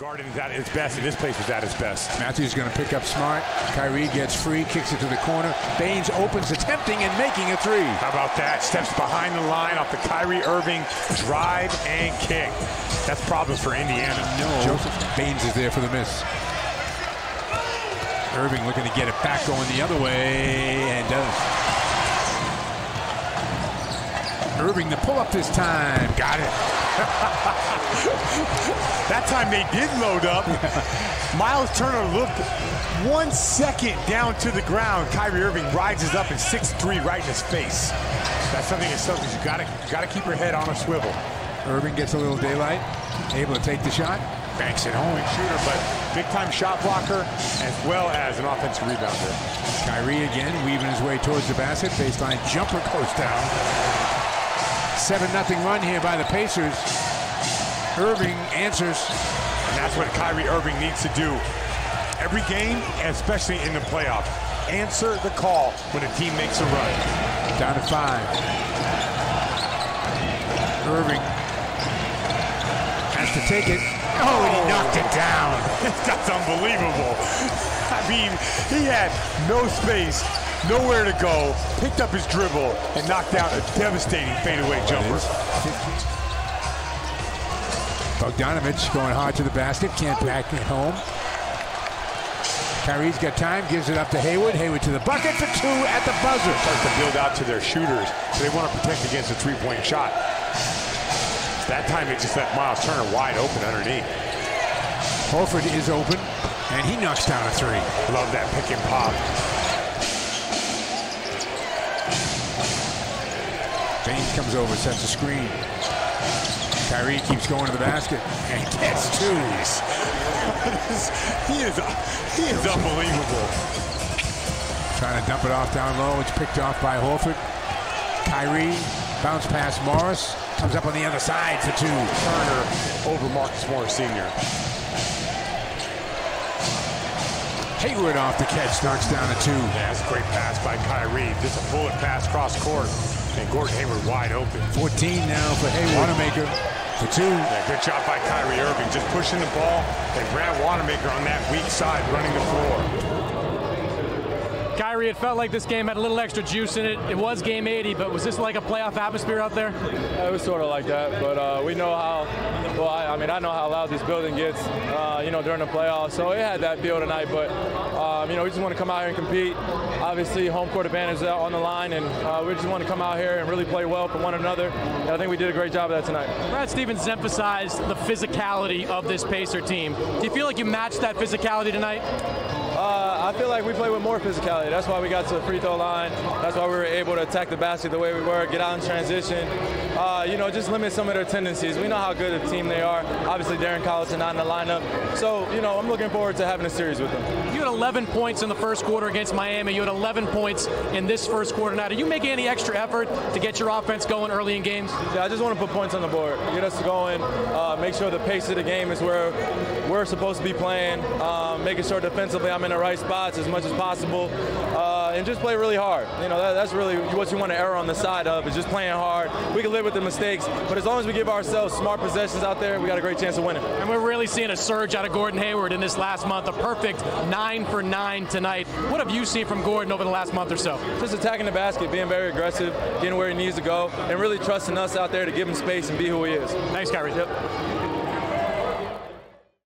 Garden is at its best, and this place was at its best. Matthews going to pick up smart. Kyrie gets free, kicks it to the corner. Baynes opens, attempting and making a three. How about that? Steps behind the line off the Kyrie Irving drive and kick. That's problems for Indiana. No. Joseph Baynes is there for the miss. Irving looking to get it back going the other way, and does. Irving the pull up this time. Got it. that time they did load up. Miles Turner looked one second down to the ground. Kyrie Irving rises up and 6'3 right in his face. That's something as Celtics, you gotta, gotta keep your head on a swivel. Irving gets a little daylight, able to take the shot. Banks it home, shooter, but big time shot blocker as well as an offensive rebounder. Kyrie again weaving his way towards the basket. Baseline jumper goes down. 7 0 run here by the Pacers. Irving answers. And that's what Kyrie Irving needs to do. Every game, especially in the playoffs, answer the call when a team makes a run. Down to five. Irving has to take it. Oh, he oh. knocked it down. That's unbelievable. I mean, he had no space, nowhere to go, picked up his dribble, and knocked down a devastating fadeaway jumper. Bogdanovich going hard to the basket, can't back it home. Kyrie's got time, gives it up to Hayward. Hayward to the bucket for two at the buzzer. Starts to build out to their shooters. So they want to protect against a three-point shot. That time they just left Miles Turner wide open underneath. Horford is open, and he knocks down a three. Love that pick and pop. Baynes comes over, sets a screen. Kyrie keeps going to the basket and gets two. he is he is unbelievable. Trying to dump it off down low. It's picked off by Horford. Kyrie bounce past Morris. Comes up on the other side for two. Turner over Marcus Morris Sr. Hayward off the catch, knocks down a two. Yeah, that's a great pass by Kyrie. Just a bullet pass cross court. And Gordon Hayward wide open. 14 now for Hayward. Wanamaker for two. Yeah, good job by Kyrie Irving, just pushing the ball, and Brad Wanamaker on that weak side running the floor. Kyrie, it felt like this game had a little extra juice in it. It was game 80, but was this like a playoff atmosphere out there? Yeah, it was sort of like that, but uh, we know how, well, I, I, mean, I know how loud this building gets, uh, you know, during the playoffs, so it had that feel tonight, but, um, you know, we just want to come out here and compete. Obviously, home court advantage is on the line, and uh, we just want to come out here and really play well for one another, and I think we did a great job of that tonight. Brad Stevens emphasized the physicality of this Pacer team. Do you feel like you matched that physicality tonight? Uh, I feel like we play with more physicality. That's why we got to the free throw line. That's why we were able to attack the basket the way we were, get out in transition. Uh, you know, just limit some of their tendencies. We know how good a team they are. Obviously, Darren Collison not in the lineup. So, you know, I'm looking forward to having a series with them. You had 11 points in the first quarter against Miami. You had 11 points in this first quarter. Now, are you make any extra effort to get your offense going early in games? Yeah, I just want to put points on the board, get us going, uh, make sure the pace of the game is where we're supposed to be playing, um, making sure defensively I'm in the right spots as much as possible, uh, and just play really hard. You know, that, that's really what you want to err on the side of is just playing hard. We can live with the mistakes, but as long as we give ourselves smart possessions out there, we got a great chance of winning. And we're really seeing a surge out of Gordon Hayward in this last month, a perfect nine for nine tonight. What have you seen from Gordon over the last month or so? Just attacking the basket, being very aggressive, getting where he needs to go, and really trusting us out there to give him space and be who he is. Thanks, Kyrie. Yep.